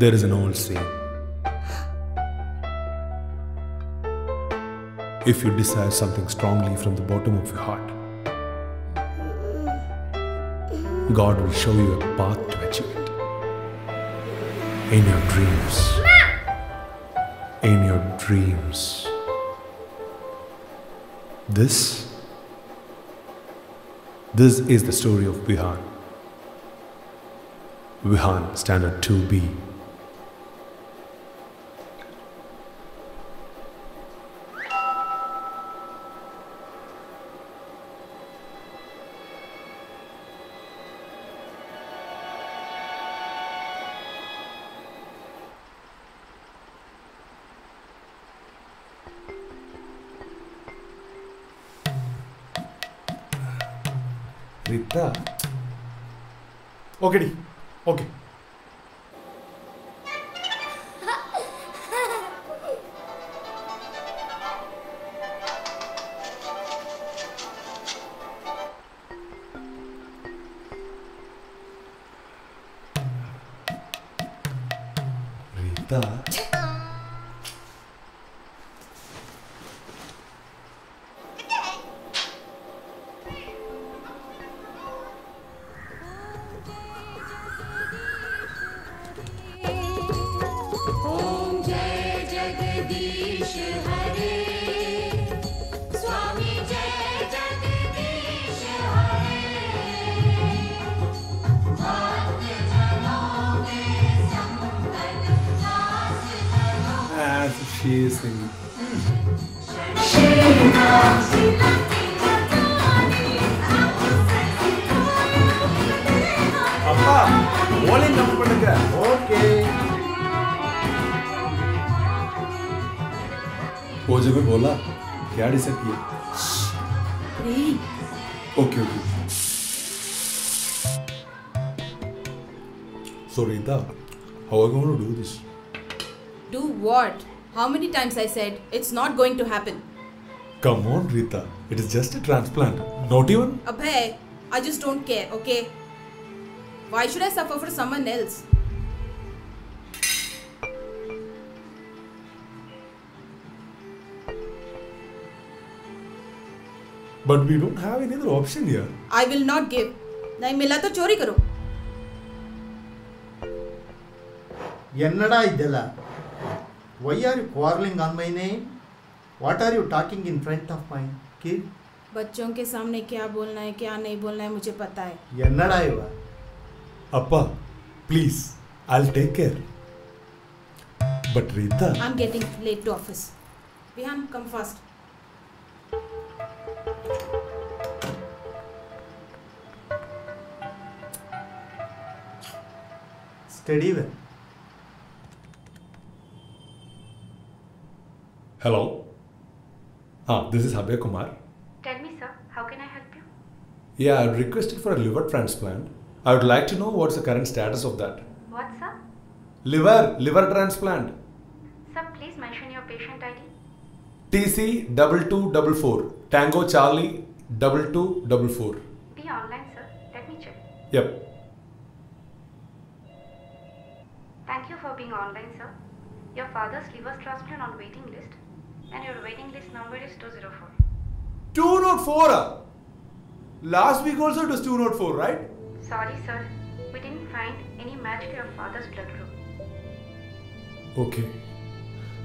There is an old saying if you desire something strongly from the bottom of your heart, God will show you a path to achieve it. In your dreams. In your dreams. This. This is the story of Vihan. Vihan Standard 2B. Rita. Okay, di. Okay. Rita. she is singing. அப்பா volume கம்மி பண்ணுங்க okay वो जब मैं बोला क्या decide किया okay okay So Rita, how are you going to do this? Do what? How many times I said it's not going to happen? Come on, Rita. It is just a transplant. Not even. Abhay, I just don't care, okay? Why should I suffer for someone else? But we don't have any other option here. I will not give. नहीं मिला तो चोरी करो என்னடா இதெல்லாம் why are you quarreling on my name what are you talking in front of my kid बच्चों के सामने क्या बोलना है क्या नहीं बोलना है मुझे पता है என்னடா இவ Appa, please, I'll take care. But Rita, I'm getting late to office. Vihan, come fast. steady well hello. Ah, this is Abhay Kumar. Tell me, sir, how can I help you? Yeah, I requested for a liver transplant. I would like to know what's the current status of that. What, sir? Liver, liver transplant. Sir, please mention your patient ID. TC double two double four. Tango Charlie double two double four. Be online, sir. Let me check. Yep. Thank you for being online, sir. Your father's liver transplant on waiting list, and your waiting list number is 204. 204. ah? Last week also it was 204, right? Sorry, sir. We didn't find any match to your father's blood group. Okay.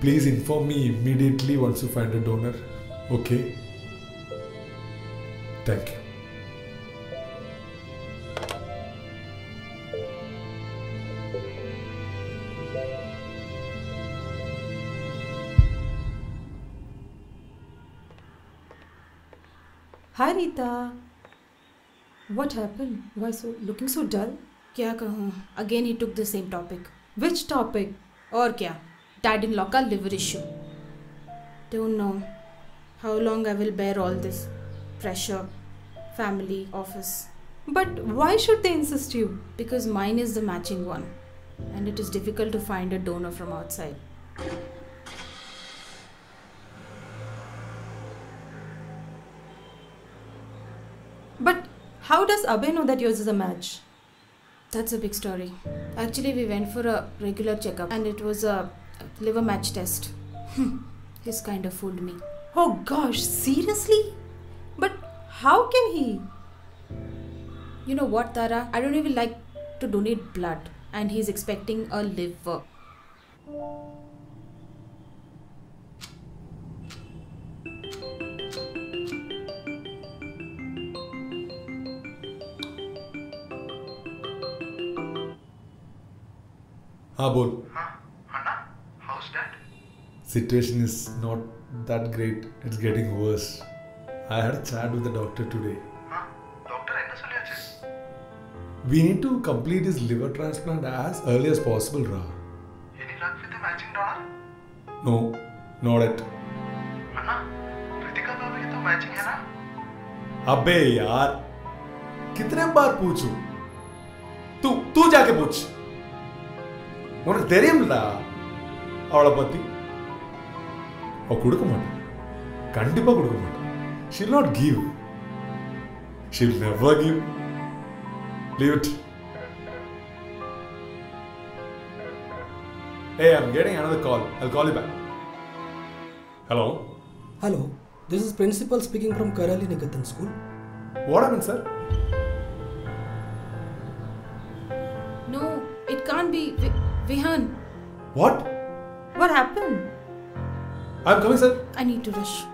Please inform me immediately once you find a donor. Okay. Thank you. Hi Rita. What happened? Why so looking so dull? क्या कहूँ again he took the same topic Which topic? और क्या dad in law का liver issue don't know how long I will bear all this pressure family office But why should they insist you? because mine is the matching one and it is difficult to find a donor from outside how does Abhay know that yours is a match? That's a big story. Actually, we went for a regular checkup and it was a liver match test. Hmm. He's kind of fooled me. Oh gosh, seriously? But how can he? You know what, Tara? I don't even like to donate blood, and he's expecting a liver. हाँ बोल situation is not that great it's getting worse i had a chat with the doctor today we need to complete his liver transplant as early as possible ra any luck with the matching donor no not it anna kritika babu ki to matching hai na अबे यार कितने बार पूछूँ तू तू जाके पूछ உனக்கு தெரியும்டா அவளை பத்தி அவ கொடுக்க மாட்டான் கண்டிப்பா கொடுக்க மாட்டான் she'll not give she'll never give leave it Hey, I'm getting another call. I'll call you back. Hello? Hello, this is Principal speaking from Karali Nikatan School. What happened, sir? No, it can't be. Vi- Vihan, What? What happened? I'm coming, sir. I need to rush.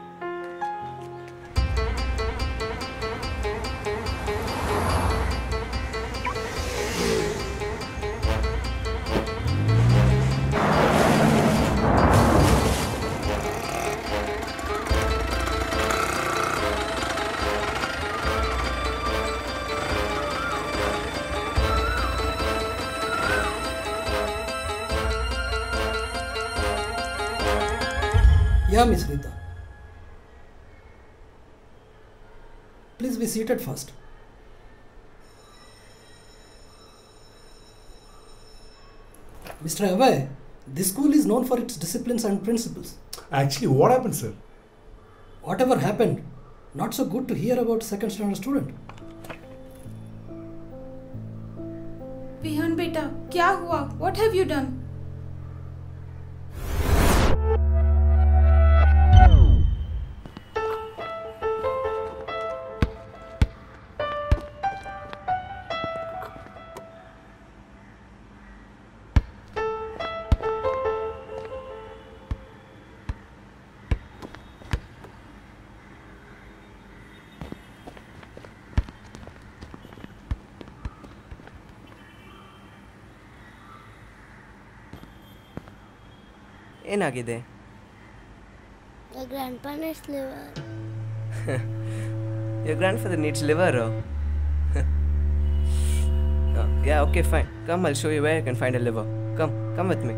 Indira Misrita. Please be seated first. Mr. Abhay. this school is known for its disciplines and principles. Actually, what happened, sir? Whatever happened, not so good to hear about second standard student. Vihan beta, kya hua? What have you done? ಏನಾಗಿದೆ? Your grandfather needs liver yeah okay fine come ಅಲ್ಲಿ show you way can find a liver come come with me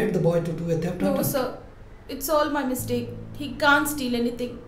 made the boy to do a theft No, sir. It's all my mistake. He can't steal anything.